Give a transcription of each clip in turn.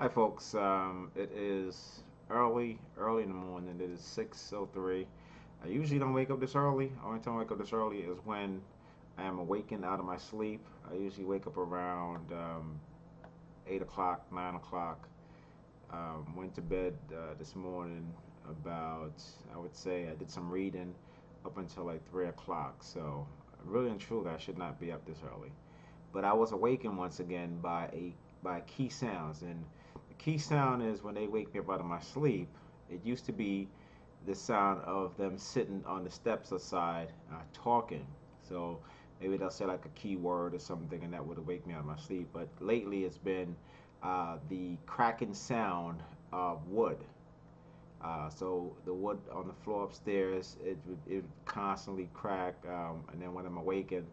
Hi folks, um, it is early, early in the morning. It is 6.03. I usually don't wake up this early. Only time I wake up this early is when I am awakened out of my sleep. I usually wake up around um, 8 o'clock, 9 o'clock. Um, went to bed uh, this morning about, I would say, I did some reading up until like 3 o'clock. So really and truly, I should not be up this early. But I was awakened once again by a by key sounds and key sound is when they wake me up out of my sleep. It used to be the sound of them sitting on the steps aside uh, talking. So maybe they'll say like a key word or something, and that would wake me out of my sleep. But lately, it's been uh, the cracking sound of wood. Uh, so the wood on the floor upstairs, it it constantly crack, um, and then when I'm awakened,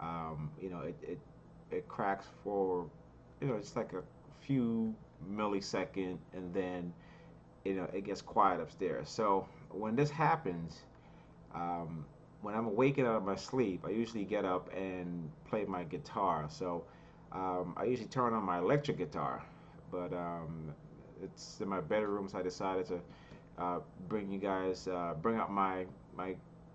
um, you know, it, it it cracks for, you know, it's like a few millisecond and then you know it gets quiet upstairs. So when this happens um, when I'm awakened out of my sleep I usually get up and play my guitar. So um, I usually turn on my electric guitar but um, it's in my bedroom so I decided to uh, bring you guys uh, bring up my my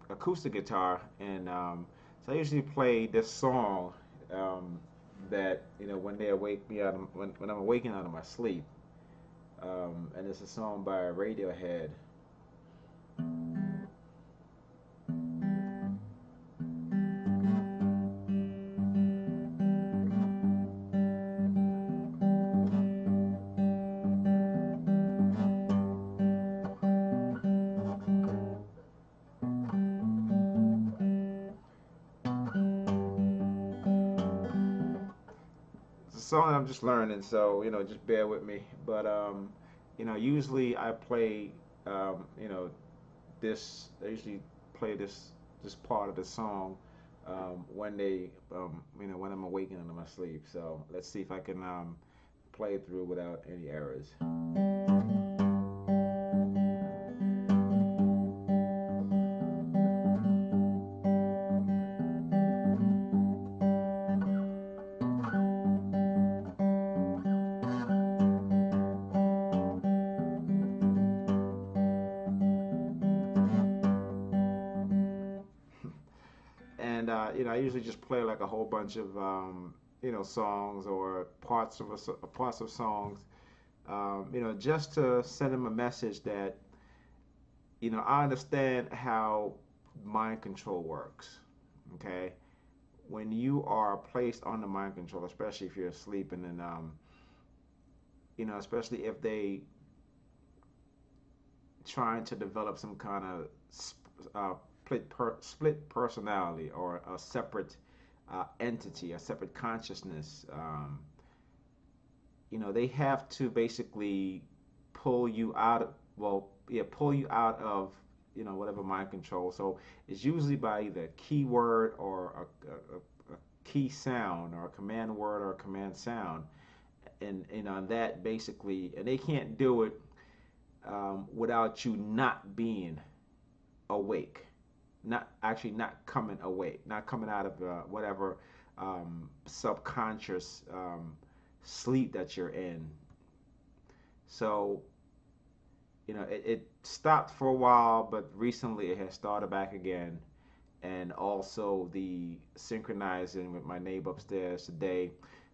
acoustic guitar and um, so I usually play this song um, that you know when they wake me out of, when, when I'm awakened out of my sleep. Um, and it's a song by Radiohead. Song I'm just learning, so you know, just bear with me. But um, you know, usually I play, um, you know, this. I usually play this this part of the song um, when they, um, you know, when I'm awakening in my sleep. So let's see if I can um, play through without any errors. You know I usually just play like a whole bunch of um, you know songs or parts of a, parts of songs, um, you know, just to send them a message that you know I understand how mind control works. Okay, when you are placed under mind control, especially if you're asleep, and then um, you know, especially if they trying to develop some kind of uh, split, per, split personality or a separate uh, entity, a separate consciousness. Um, you know, they have to basically pull you out. Of, well, yeah, pull you out of you know whatever mind control. So it's usually by either keyword or a, a, a key sound or a command word or a command sound, and and on that basically, and they can't do it um, without you not being awake not actually not coming awake, not coming out of uh, whatever um, subconscious um, sleep that you're in. So, you know, it, it, stopped for a while, but recently it has started back again. And also the synchronizing with my neighbor upstairs today.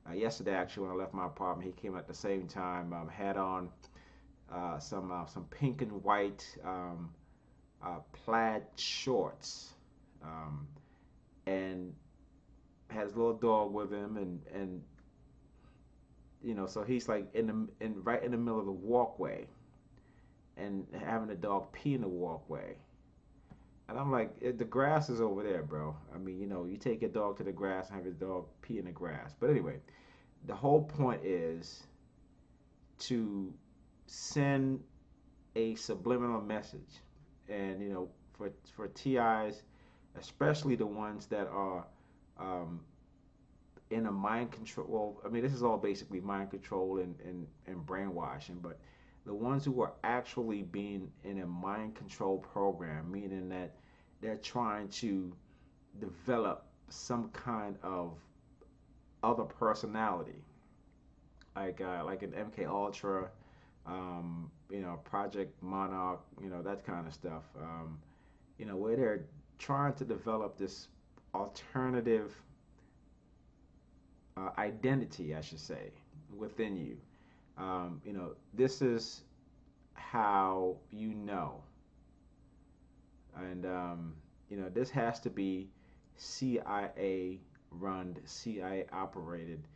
Uh, yesterday, actually, when I left my apartment, he came at the same time. Um, had on uh, some uh, some pink and white um, uh, plaid shorts, um, and has a little dog with him, and and you know, so he's like in the in right in the middle of the walkway, and having the dog pee in the walkway. And I'm like, the grass is over there, bro. I mean, you know, you take your dog to the grass and have your dog pee in the grass. But anyway, the whole point is to send a subliminal message and you know for for TIs, especially the ones that are um, in a mind control. Well, I mean this is all basically mind control and, and and brainwashing, but the ones who are actually being in a mind control program, meaning that they're trying to develop some kind of other personality. like uh, like an MK Ultra, um, you know, Project Monarch, you know, that kind of stuff. Um, you know, where they're trying to develop this alternative uh, identity, I should say, within you. Um, you know, this is how you know. And, um, you know, this has to be CIA run, CIA operated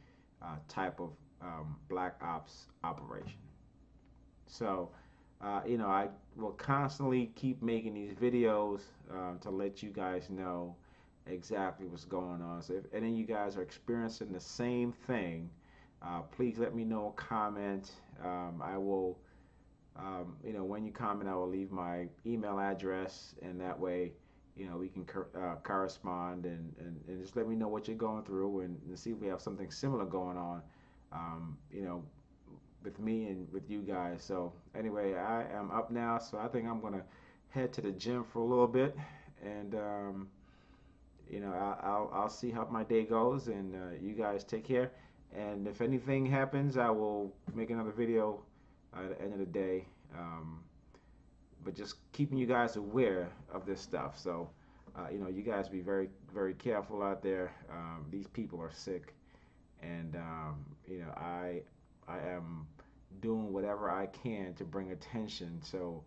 uh, type of um, black ops operation. So, uh, you know, I will constantly keep making these videos uh, to let you guys know exactly what's going on. So if any of you guys are experiencing the same thing, uh, please let me know. Comment. Um, I will, um, you know, when you comment, I will leave my email address, and that way, you know, we can uh, correspond and, and, and, just let me know what you're going through and, and see if we have something similar going on. Um, you know, with me and with you guys. So anyway, I am up now, so I think I'm gonna head to the gym for a little bit and. Um, you know, I'll, I'll, see how my day goes, and uh, you guys take care. And if anything happens, I will make another video at the end of the day. Um, but just keeping you guys aware of this stuff. So, uh, you know, you guys be very, very careful out there. Um, these people are sick, and um, you know, I, I am doing whatever I can to bring attention so,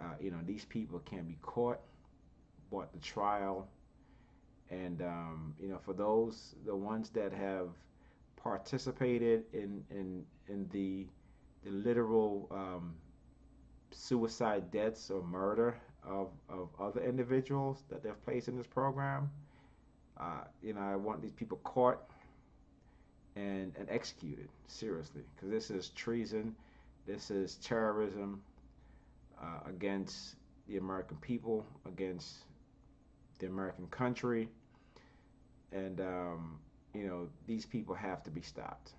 uh, you know, these people can be caught, brought to trial and um, you know, for those the ones that have participated in in in the the literal um, suicide deaths or murder of, of other individuals that they've placed in this program. Uh, you know, I want these people caught and, and executed seriously because this is treason, this is terrorism uh, against the American people, against the American country, and um, you know these people have to be stopped.